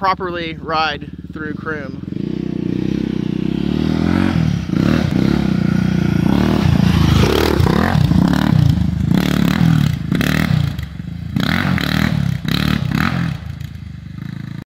properly ride through Croom.